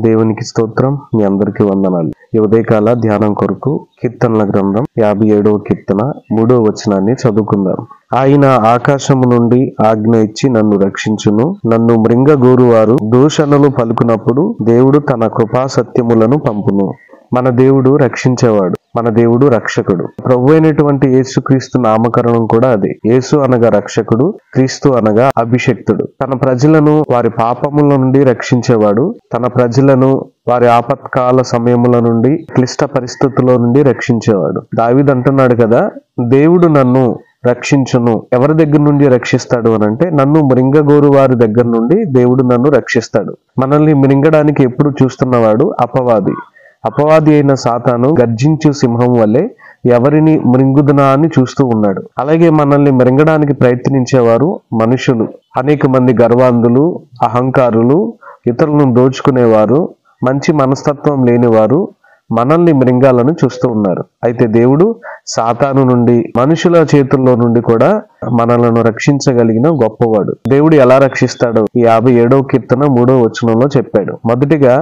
దేవునికి స్తోత్రం మీ అందరికీ వందనాలు. ఈ ఉదయకాల ధ్యానం కొరకు కీర్తనల గ్రంథం యాభై ఏడవ కీర్తన మూడవ వచనాన్ని చదువుకుందాం. ఆయన ఆకాశము నుండి ఆజ్ఞ ఇచ్చి నన్ను రక్షించును. నన్ను మృంగగోరువారు దూషణలు పలుకునప్పుడు దేవుడు తన కృపా సత్యములను పంపును. మన దేవుడు రక్షించేవాడు. మన దేవుడు రక్షకుడు. ప్రభు అయినటువంటి యేసుక్రీస్తు నామకరణం కూడా అదే. యేసు అనగా రక్షకుడు క్రీస్తు అనగా అభిషక్తుడు. తన ప్రజలను వారి పాపముల నుండి రక్షించేవాడు తన ప్రజలను వారి ఆపత్కాల సమయముల నుండి క్లిష్ట పరిస్థితుల నుండి రక్షించేవాడు. దావిద్ అంటున్నాడు కదా దేవుడు నన్ను రక్షించును. ఎవరి దగ్గర నుండి రక్షిస్తాడు? అని అంటే నన్ను మృంగగోరు వారి దగ్గర నుండి దేవుడు నన్ను రక్షిస్తాడు. మనల్ని మృంగడానికి ఎప్పుడు చూస్తున్నవాడు అపవాది. అపవాది అయిన సాతాను గర్జించు సింహం వల్లే ఎవరిని మృంగుదనా అని చూస్తూ ఉన్నాడు. అలాగే మనల్ని మృంగడానికి ప్రయత్నించేవారు మనుషులు. అనేక మంది గర్వాంధులు అహంకారులు ఇతరులను దోచుకునేవారు మంచి మనస్తత్వం లేనివారు మనల్ని మృంగాలను చూస్తూ ఉన్నారు. అయితే దేవుడు సాతాను నుండి మనుషుల చేతుల్లో నుండి కూడా మనలను రక్షించగలిగిన గొప్పవాడు. దేవుడు ఎలా రక్షిస్తాడో ఈ యాభై ఏడవ కీర్తన మూడో వచనంలో చెప్పాడు. మొదటిగా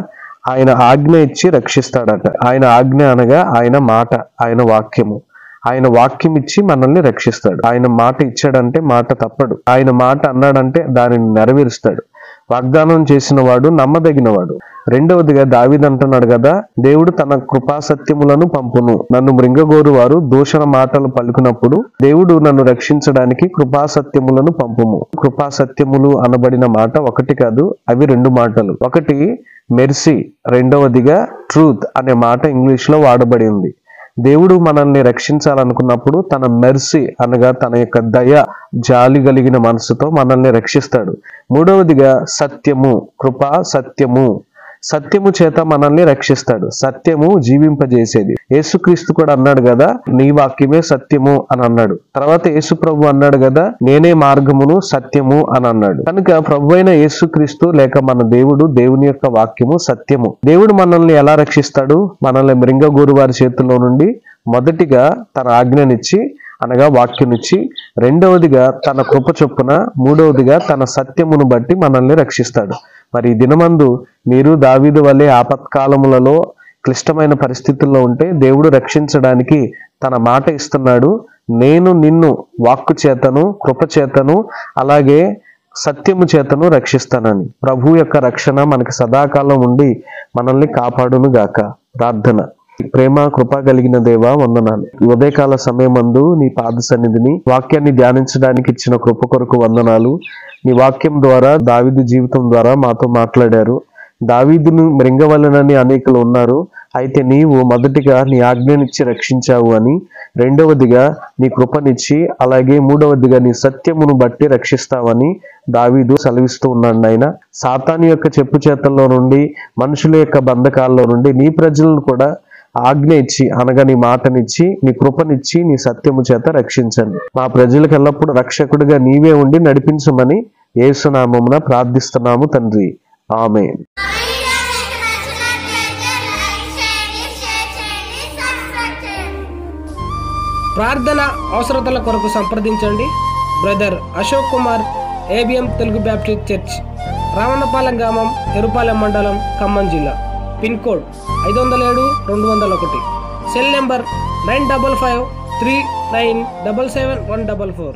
ఆయన ఆజ్ఞ ఇచ్చి రక్షిస్తాడట. ఆయన ఆజ్ఞ అనగా ఆయన మాట ఆయన వాక్యము. ఆయన వాక్యం ఇచ్చి మనల్ని రక్షిస్తాడు. ఆయన మాట ఇచ్చాడంటే మాట తప్పడు. ఆయన మాట అన్నాడంటే దానిని నెరవేరుస్తాడు. వాగ్దానం చేసిన వాడు నమ్మదగినవాడు. రెండవదిగా దావిదంటున్నాడు కదా దేవుడు తన కృపా సత్యములను పంపును. నన్ను మృంగగోరు వారు దూషణ మాటలు పలుకున్నప్పుడు దేవుడు నన్ను రక్షించడానికి కృపా సత్యములను పంపుము. కృపా సత్యములు అనబడిన మాట ఒకటి కాదు అవి రెండు మాటలు. ఒకటి మెర్సీ. రెండవదిగా ట్రూత్ అనే మాట ఇంగ్లీష్లో వాడబడింది. వాడబడి ఉంది దేవుడు మనల్ని రక్షించాలనుకున్నప్పుడు తన మెర్సీ అనగా తన యొక్క దయ జాలి కలిగిన మనసుతో మనల్ని రక్షిస్తాడు. మూడవదిగా సత్యము కృప సత్యము. సత్యము చేత మనల్ని రక్షిస్తాడు. సత్యము జీవింపజేసేది. యేసుక్రీస్తు కూడా అన్నాడు కదా నీ వాక్యమే సత్యము అని అన్నాడు. తర్వాత యేసు ప్రభు అన్నాడు కదా నేనే మార్గమును సత్యము అని అన్నాడు. కనుక ప్రభు అయిన యేసుక్రీస్తు లేక మన దేవుడు దేవుని యొక్క వాక్యము సత్యము. దేవుడు మనల్ని ఎలా రక్షిస్తాడు? మనల్ని మృంగగూరు వారి చేతుల్లో నుండి మొదటిగా తన ఆజ్ఞనిచ్చి అనగా వాక్యునిచ్చి రెండవదిగా తన కృప చొప్పున మూడవదిగా తన సత్యమును బట్టి మనల్ని రక్షిస్తాడు. మరి ఈ దినమందు మీరు దావీదు వలె ఆపత్కాలములలో క్లిష్టమైన పరిస్థితుల్లో ఉంటే దేవుడు రక్షించడానికి తన మాట ఇస్తున్నాడు. నేను నిన్ను వాక్కు చేతను కృప చేతను అలాగే సత్యము చేతను రక్షిస్తానని. ప్రభు యొక్క రక్షణ మనకి సదాకాలం ఉండి మనల్ని కాపాడును గాక ప్రార్థన. ప్రేమ కృప కలిగిన దేవ వందనాలు. ఉదయకాల సమయమందు నీ పాద సన్నిధిని వాక్యాన్ని ధ్యానించడానికి ఇచ్చిన కృప కొరకు వందనాలు. నీ వాక్యం ద్వారా దావిదు జీవితం ద్వారా మాతో మాట్లాడారు. దావీదును మృంగవలనని అనేకులు ఉన్నారు. అయితే నీవు మొదటిగా నీ ఆజ్ఞనిచ్చి రక్షించావు అని రెండవదిగా నీ కృపనిచ్చి అలాగే మూడవదిగా నీ సత్యమును బట్టి రక్షిస్తావని దావీదు సెలవిస్తూ ఉన్నాడు నాయన. సాతాను యొక్క చెప్పు చేతల్లో నుండి మనుషుల యొక్క బంధకాల్లో నుండి నీ ప్రజలను కూడా ఆజ్ఞ ఇచ్చి అనగా నీ మాటనిచ్చి నీ కృపనిచ్చి నీ సత్యము చేత రక్షించండి. మా ప్రజలకు ఎల్లప్పుడూ రక్షకుడిగా నీవే ఉండి నడిపించమని ఏసునామమున ప్రార్థిస్తున్నాము తండ్రి. ఆమె ప్రార్థన అవసరతల కొరకు సంప్రదించండి. Brother Ashok Kumar ABM Telugu Baptist church Ravanapalem గ్రామం ఎరుపాలెం మండలం ఖమ్మం జిల్లా. పిన్ కోడ్ ఐదు వందల ఏడు రెండు వందల ఒకటి cell number nine double five three nine double seven one double four